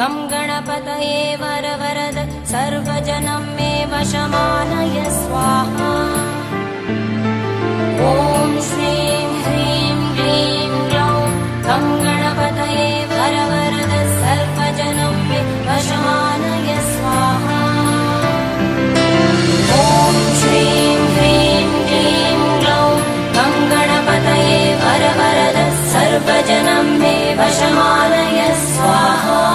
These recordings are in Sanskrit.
गं गणपतये वरवरद सर्वजनं मे वशमानय स्वाहा। ॐ श्रीं ह्रीं क्लीं ग्लौं गणपतये वरवरद सर्वजनं मे वशमानय स्वाहा। ॐ श्रीं ह्रीं क्लीं ग्लौं गणपतये वरवरद सर्वजनं मे वशमानय स्वाहा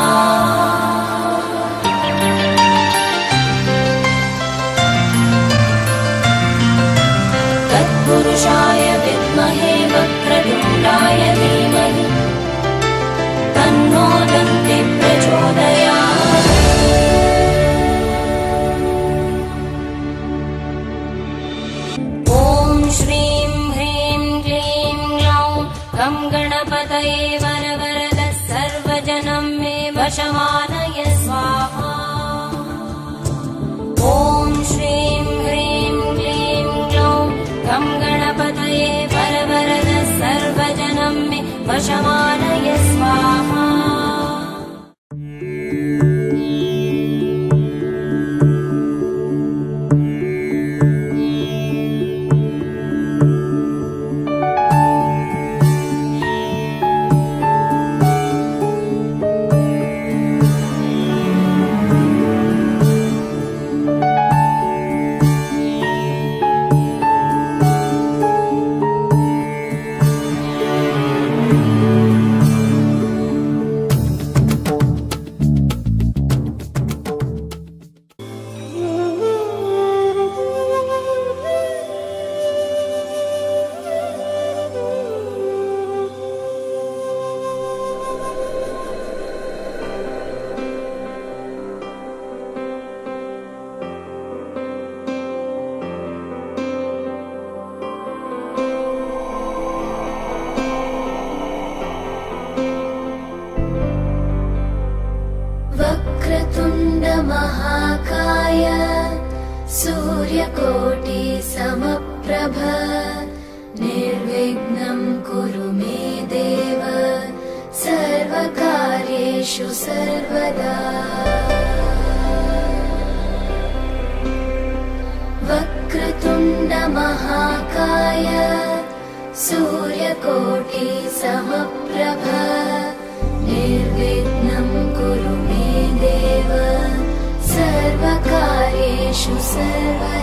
सर्वजनं मे वशमानय स्वाहा। ॐ श्रीं ह्रीं क्लीं ग्लौं गं गणपतये वरवरद सर्वजनं मे वशमानय you said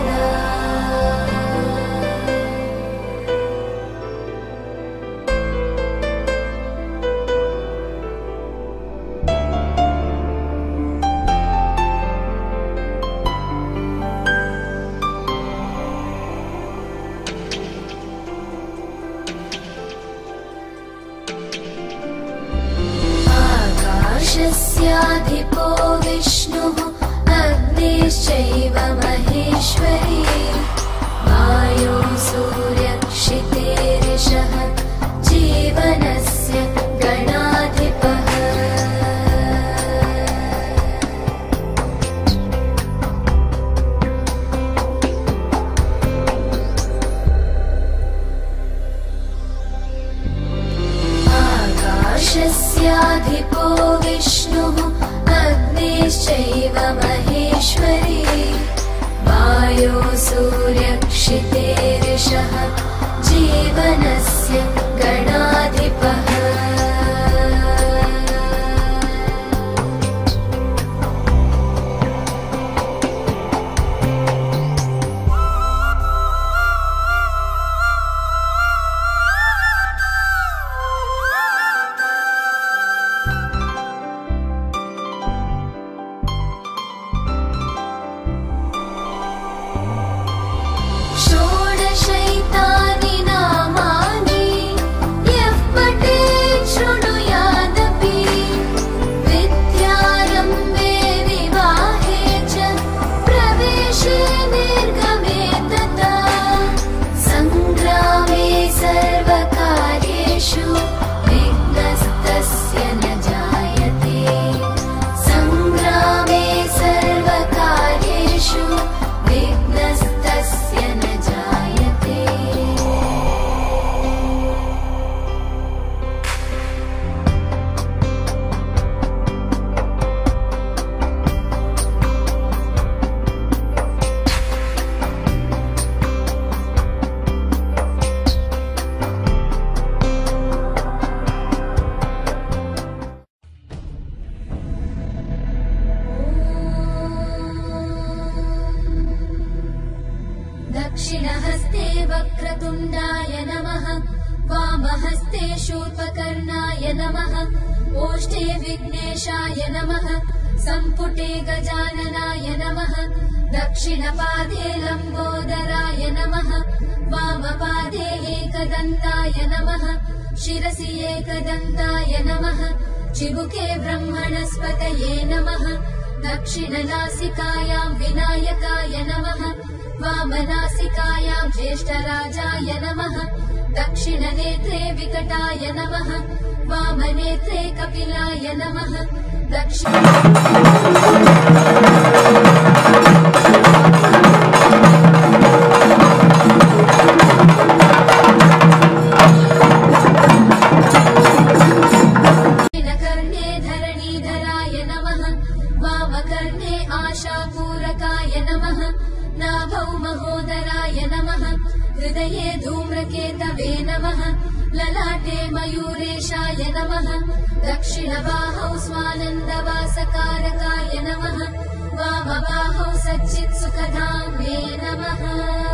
विष्णुः अग्निश्चैव महेश्वरी। वायो सूर्यक्षितेरिषः जीवनस्य वामपादे एकदन्ताय नमः। शिरसि एकदन्ताय नमः। चिबुके ब्रह्मणस्पतये नमः। दक्षिणनासिकायाम् विनायकाय नमः। वामनासिकायाम् ज्येष्ठराजाय नमः। दक्षिणनेत्रे विकटाय नमः। वामनेत्रे कपिलाय नमः। दक्षिण धूम्रकेतवे नमः। ललाटे मयूरेशाय नमः। दक्षिणबाहौ स्वानन्दवासकारकाय नमः। वामबाहौ सच्चित्सुखधाम्ये नमः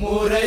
Murei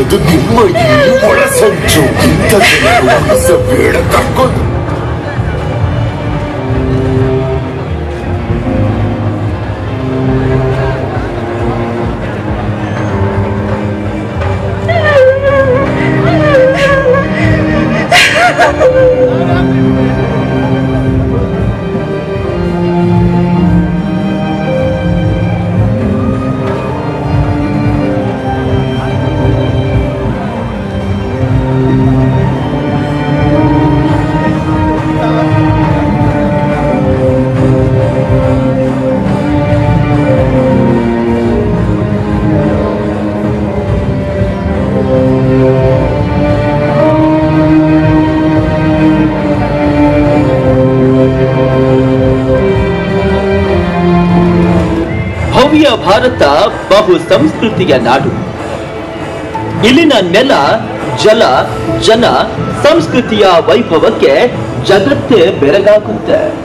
ಮೇಲು ಬಿಡದು ನಿಮ್ಮ ಈ ಒಳಸಂಚು ಇಂಥ ಜನರು ಬೇಡ ಕರ್ಕೊಂಡು ಸಂಸ್ಕೃತಿಯ ನಾಡು. ಇಲ್ಲಿನ ನೆಲ ಜಲ ಜನ ಸಂಸ್ಕೃತಿಯ ವೈಭವಕ್ಕೆ ಜಗತ್ತೇ ಬೆರಗಾಗುತ್ತೆ.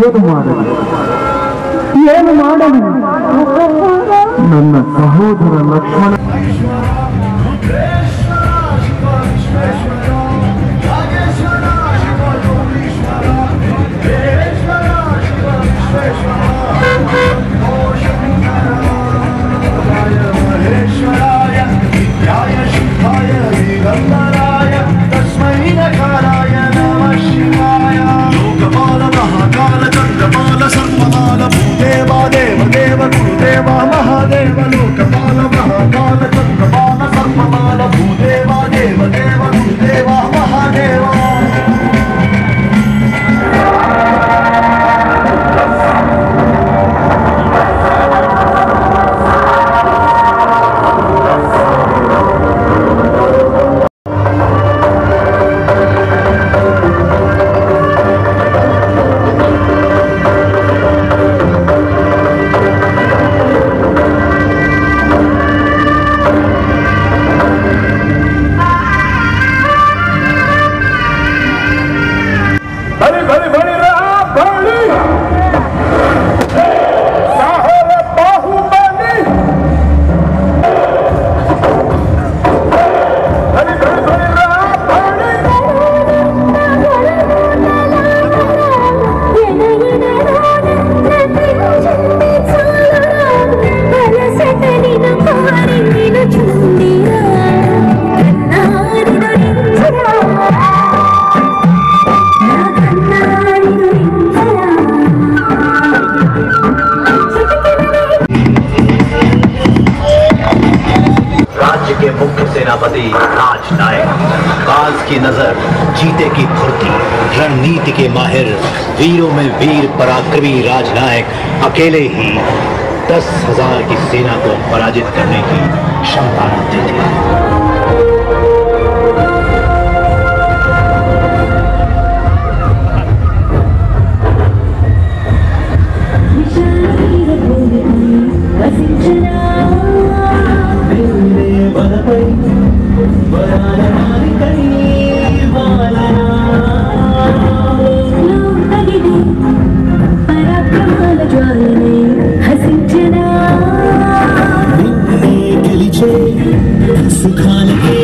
ಏನು ಮಾಡಲಿ? ಏನು ಮಾಡಲಿ? ನನ್ನ ಸಹೋದರ ಲಕ್ಷ್ಮಣ गुरुदेव महादेव लोकपाल महाकाल हमारी राजनायक बाज की नज़र जीते की फुर्ती रणनीति के माहिर, वीरों में वीर पराक्रमी राजनायक, अकेले ही दस हज़ार की सेना को पराजित करने की क्षमता रखते थे। Come on.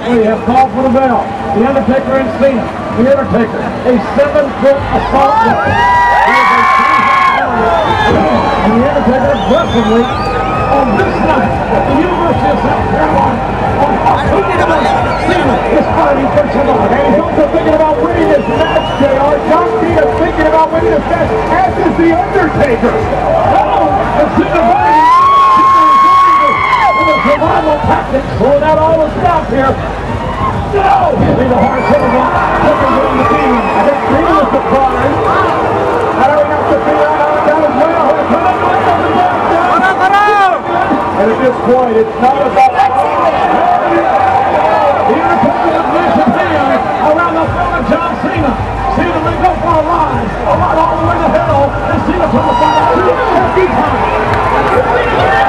Ripley have called for the bell. The Undertaker and Cena. The Undertaker, a seven-foot assault weapon. And the Undertaker aggressively on this night at the University of South Carolina. On Cena is fighting for tonight. And he's also thinking about winning this match, JR. John Cena's thinking about winning this match, as is the Undertaker. Oh, and Cena Revival tactics will all always stop here. No! Leave the hard hit one. Looking for the team. I think Green is the prize. How do we have to figure out that as well? And at this point, it's not about... the. comes the admission hand around the front of John Cena. Cena may go for a line. A line all the way to hell. And Cena from the final. Two, three,